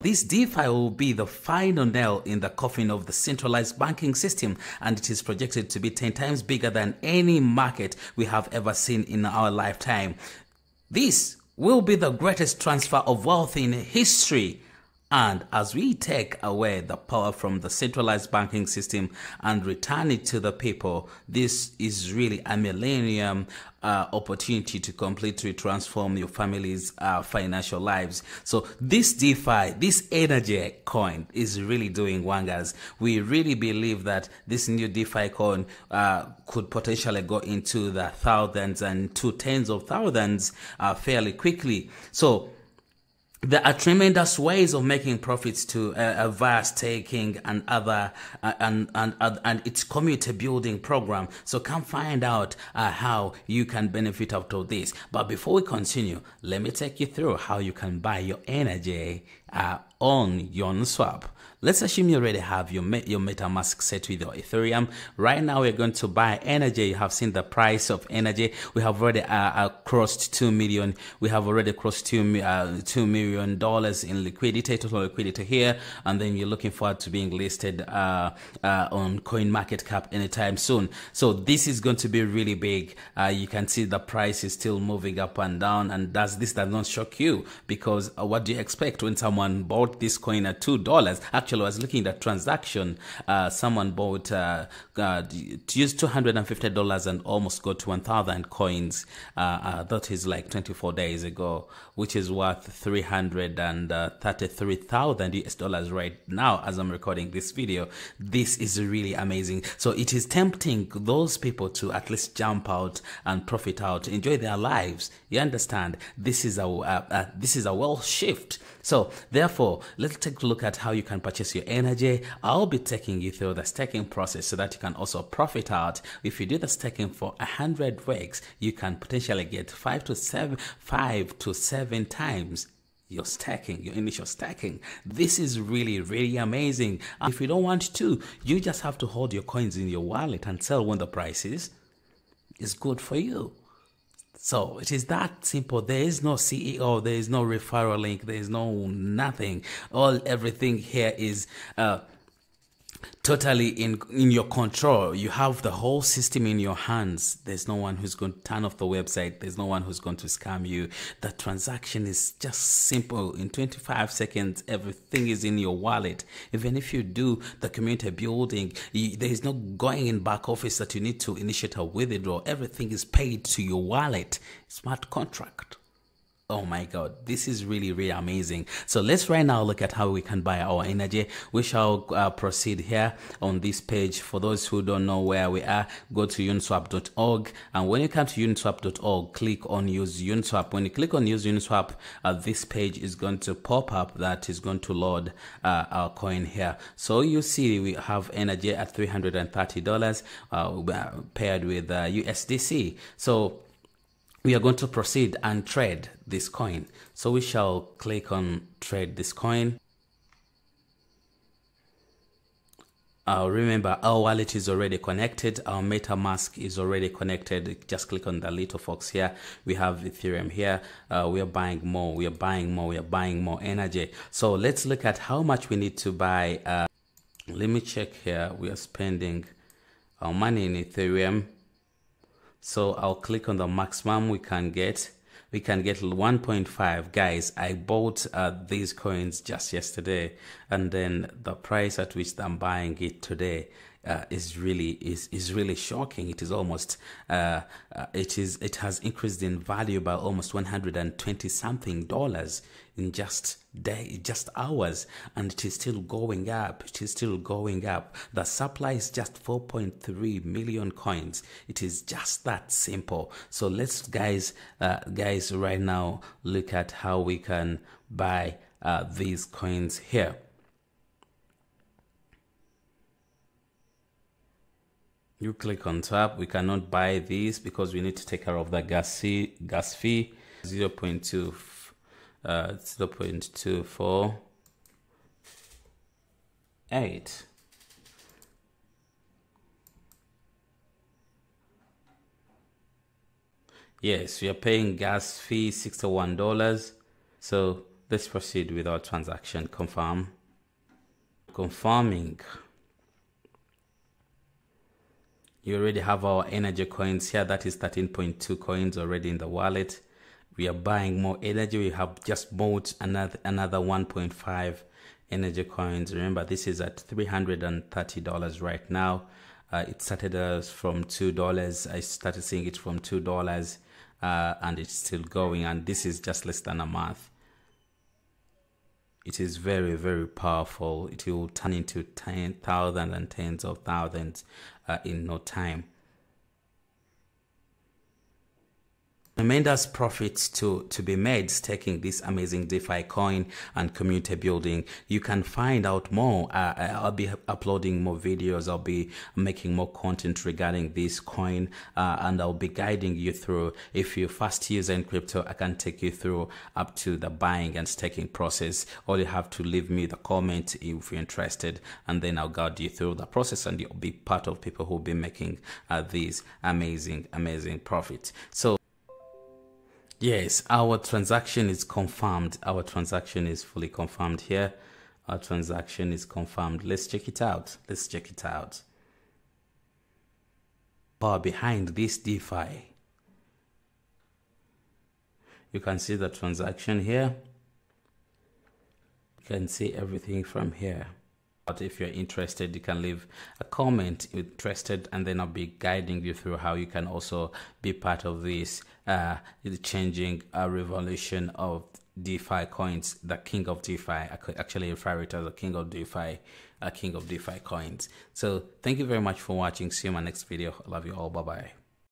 This DeFi will be the final nail in the coffin of the centralized banking system, and it is projected to be 10 times bigger than any market we have ever seen in our lifetime. This will be the greatest transfer of wealth in history and as we take away the power from the centralized banking system and return it to the people, this is really a millennium uh, opportunity to completely transform your family's uh, financial lives. So this DeFi, this energy coin is really doing wonders. We really believe that this new DeFi coin uh, could potentially go into the thousands and to tens of thousands uh, fairly quickly. So there are tremendous ways of making profits to uh, via staking and other uh, and, and and and its community building program. So come find out uh, how you can benefit out of this. But before we continue let me take you through how you can buy your energy uh, on Uniswap Let's assume you already have your your MetaMask set with your Ethereum. Right now, we're going to buy energy. You have seen the price of energy. We have already uh, uh, crossed two million. We have already crossed two uh, two million dollars in liquidity, total liquidity here. And then you're looking forward to being listed uh, uh, on CoinMarketCap anytime soon. So this is going to be really big. Uh, you can see the price is still moving up and down. And does this does not shock you because what do you expect when someone bought this coin at two dollars? actually I was looking at transaction. Uh, someone bought uh, uh, used two hundred and fifty dollars and almost got one thousand coins. Uh, uh, that is like twenty four days ago, which is worth three hundred and thirty three thousand US dollars right now as I'm recording this video. This is really amazing. So it is tempting those people to at least jump out and profit out, enjoy their lives. You understand? This is a this is a well shift. So therefore, let's take a look at how you can purchase your energy. I'll be taking you through the staking process so that you can also profit out. If you do the staking for a hundred weeks, you can potentially get five to seven, five to seven times your stacking, your initial stacking. This is really, really amazing. If you don't want to, you just have to hold your coins in your wallet and sell when the price is, is good for you. So it is that simple. There is no CEO, there is no referral link, there is no nothing. All everything here is uh, totally in in your control. You have the whole system in your hands. There's no one who's going to turn off the website. There's no one who's going to scam you. The transaction is just simple. In 25 seconds everything is in your wallet. Even if you do the community building you, there is no going in back office that you need to initiate a withdrawal. Everything is paid to your wallet. Smart contract Oh my god, this is really, really amazing. So let's right now look at how we can buy our energy. We shall uh, proceed here on this page. For those who don't know where we are, go to uniswap.org. And when you come to uniswap.org, click on use Uniswap. When you click on use Uniswap, uh, this page is going to pop up that is going to load uh, our coin here. So you see we have energy at $330 uh, paired with USDC. Uh, so we are going to proceed and trade this coin. So we shall click on trade this coin. Uh, remember our wallet is already connected. Our metamask is already connected. Just click on the little fox here. We have ethereum here. Uh, we are buying more. We are buying more. We are buying more energy. So let's look at how much we need to buy uh, let me check here. We are spending our money in ethereum so I'll click on the maximum we can get. We can get 1.5. Guys, I bought uh, these coins just yesterday and then the price at which I'm buying it today uh, is really is is really shocking. It is almost uh, uh, it is it has increased in value by almost 120 something dollars in just day just hours, and it is still going up. It is still going up. The supply is just 4.3 million coins. It is just that simple. So let's guys uh, guys right now look at how we can buy uh, these coins here. You click on top we cannot buy these because we need to take care of the gas fee gas fee. 0 0.2 uh 0 0.24 8 yes we are paying gas fee $61 so let's proceed with our transaction. Confirm. Confirming you already have our energy coins here. That is 13.2 coins already in the wallet. We are buying more energy. We have just bought another another 1.5 energy coins. Remember this is at 330 dollars right now. Uh, it started us from two dollars. I started seeing it from two dollars uh, and it's still going and this is just less than a month. It is very very powerful. It will turn into ten thousands and tens of thousands uh, in no time tremendous profits to, to be made staking this amazing DeFi coin and community building. You can find out more. Uh, uh, I'll be uploading more videos. I'll be making more content regarding this coin uh, and I'll be guiding you through. If you're first use in crypto, I can take you through up to the buying and staking process. All you have to leave me the comment if you're interested and then I'll guide you through the process and you'll be part of people who'll be making uh, these amazing, amazing profits. So Yes, our transaction is confirmed. Our transaction is fully confirmed here. Our transaction is confirmed. Let's check it out. Let's check it out. Power behind this DeFi. You can see the transaction here. You can see everything from here. But if you're interested, you can leave a comment interested, and then I'll be guiding you through how you can also be part of this uh, changing uh, revolution of DeFi coins, the king of DeFi. I could actually refer it as the king of DeFi, a king of DeFi coins. So thank you very much for watching. See you in my next video. I love you all. Bye bye.